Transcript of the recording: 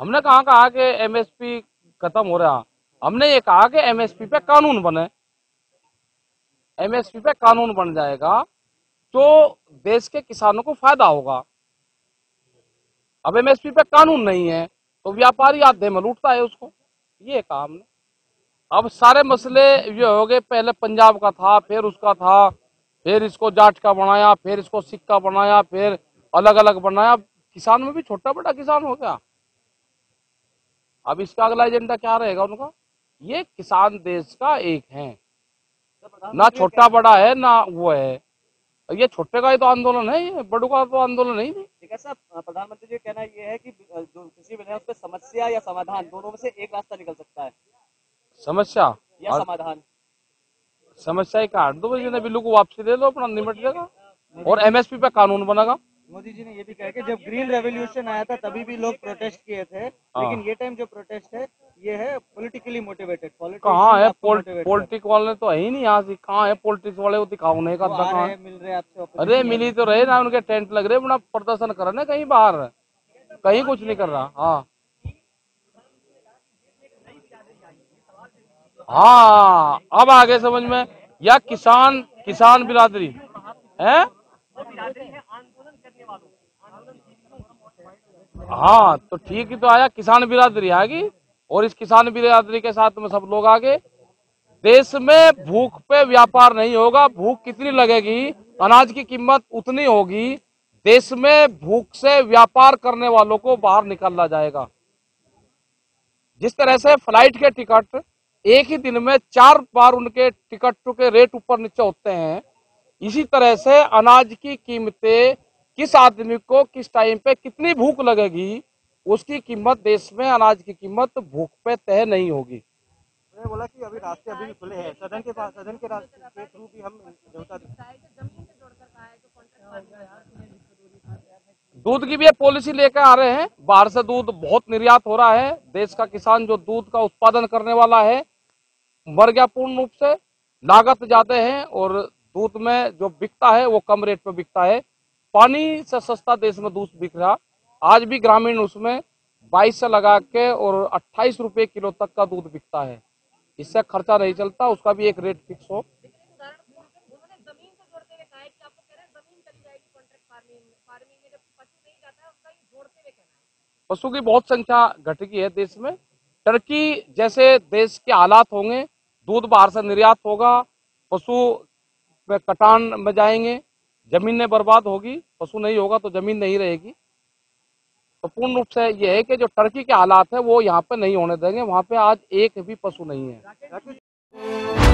हमने कहा कहा कि एमएसपी खत्म हो रहा। हमने ये कहा कि एमएसपी पे कानून बने। एमएसपी पे कानून बन जाएगा तो देश के किसानों को फ़ायदा होगा। अब एमएसपी पे कानून नहीं है तो व्यापारी आधे में लूटता है उसको। ये कहा हमने। अब सारे मसले ये हो गए। पहले पंजाब का था, फिर उसका था, फिर इसको जाट का बनाया, फिर इसको सिक्का बनाया, फिर अलग अलग बनाया। किसान में भी छोटा बड़ा किसान हो गया। अब इसका अगला एजेंडा क्या रहेगा उनका? ये किसान देश का एक है। ना छोटा बड़ा है ना वो है। ये छोटे का ही तो आंदोलन है ये बड़ों का तो आंदोलन नहीं है ठीक है सर प्रधानमंत्री जी कहना ये है कि जो कृषि बिल है उस पर समस्या या समाधान दोनों में से एक रास्ता निकल सकता है। समस्या? या समाधान। समस्या ही काट दो बिल्लू को वापसी दे दो अपना निमट जाएगा और एमएसपी पे कानून बनेगा। मोदी जी ने ये भी कहा कि जब ग्रीन रेवोल्यूशन आया था तभी भी लोग प्रोटेस्ट किए थे। लेकिन ये टाइम जो प्रोटेस्ट है ये है पॉलिटिकली मोटिवेटेड कहाँ है? पॉलिटिक वाले तो है ही नहीं यहाँ से। कहाँ है पॉलिटिक्स वाले? को दिखाओ नहीं का कहाँ है। मिल रहे हैं आपसे अरे मिली तो रहे ना उनके टेंट लग रहे अपना प्रदर्शन कर रहे कहीं बाहर। कहीं कुछ नहीं कर रहा हाँ। हाँ अब आगे समझ में या किसान किसान बिरादरी है? हाँ तो ठीक ही तो आया। किसान बिरादरी आएगी और इस किसान बिरादरी के साथ में सब लोग आगे। देश में भूख पे व्यापार नहीं होगा, भूख कितनी लगेगी? अनाज की कीमत उतनी होगी। देश में भूख से व्यापार करने वालों को बाहर निकाला जाएगा। जिस तरह से फ़्लाइट के टिकट एक ही दिन में चार बार उनके टिकट के रेट ऊपर नीचे होते हैं, इसी तरह से अनाज की कीमतें किस आदमी को किस टाइम पे कितनी भूख लगेगी उसकी कीमत देश में अनाज की कीमत भूख पे तय नहीं होगी। बोला कि अभी रास्ते अभी भी खुले हैं। सदन के पास सदन के रास्ते के थ्रू भी हम दूध की भी ये पॉलिसी लेकर आ रहे हैं। बाहर से दूध बहुत निर्यात हो रहा है। देश का किसान जो दूध का उत्पादन करने वाला है मर गया पूर्ण रूप से। लागत ज़्यादा है और दूध में जो बिकता है वो कम रेट पे बिकता है। पानी से सस्ता देश में दूध बिक रहा। आज भी ग्रामीण उसमें बाईस से लगा के और अट्ठाईस रुपए किलो तक का दूध बिकता है। इससे खर्चा नहीं चलता, उसका भी एक रेट फिक्स है। पशु की बहुत संख्या घट गई है देश में। टर्की जैसे देश के हालात होंगे, दूध बाहर से निर्यात होगा, पशु कटान में जाएँगे जमीनें बर्बाद होगी, पशु नहीं होगा तो ज़मीन नहीं रहेगी। तो पूर्ण रूप से ये है कि जो टर्की के हालात है वो यहाँ पे नहीं होने देंगे, वहाँ पे आज एक भी पशु नहीं है।